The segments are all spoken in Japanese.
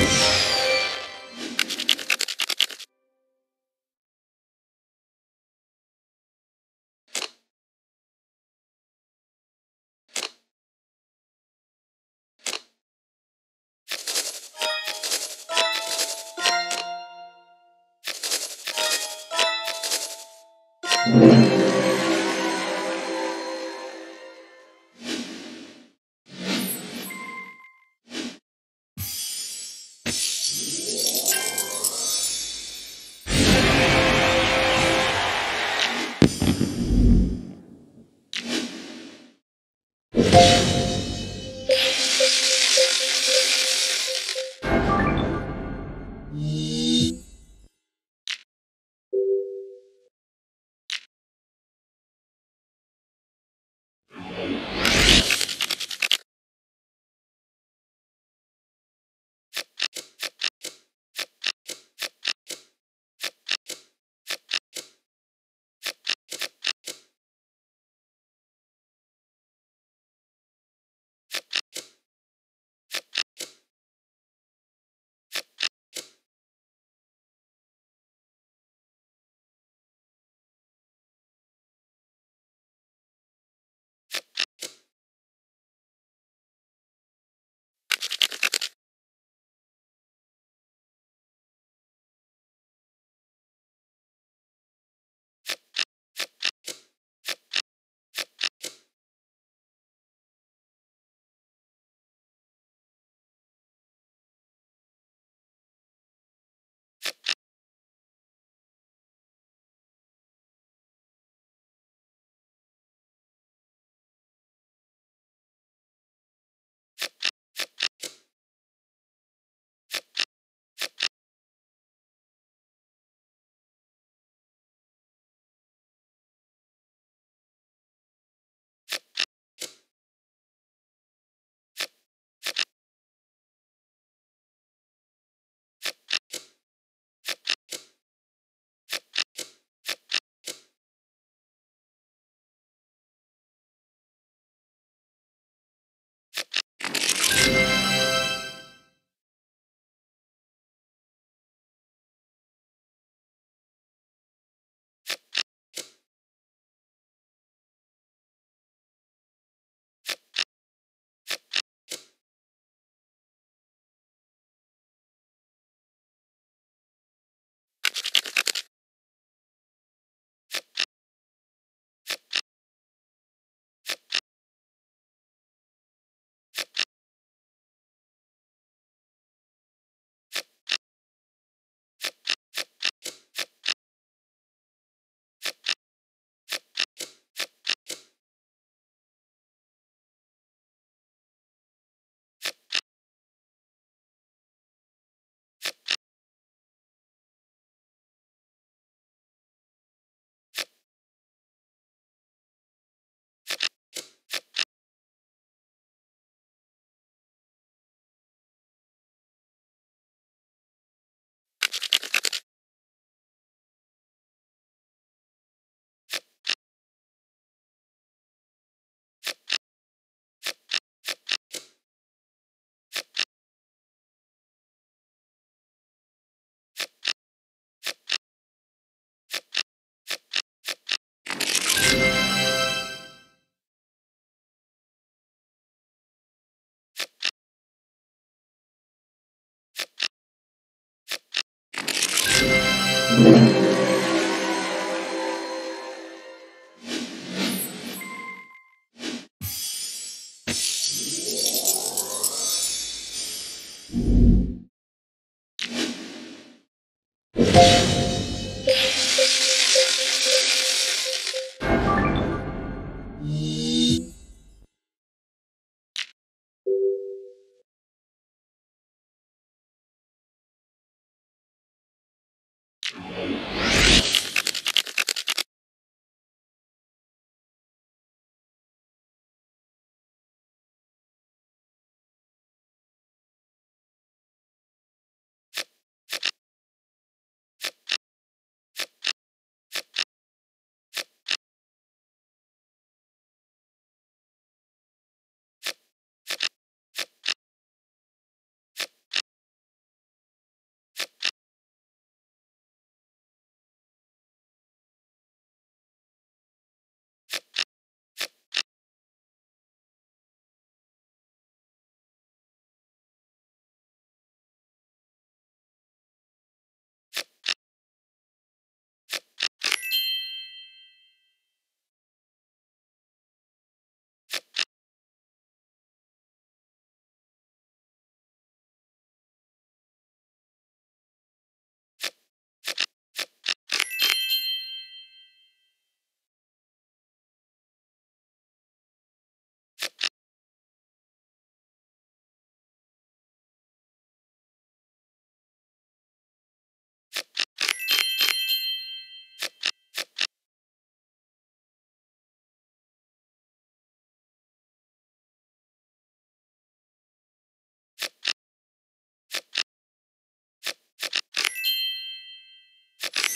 you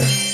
you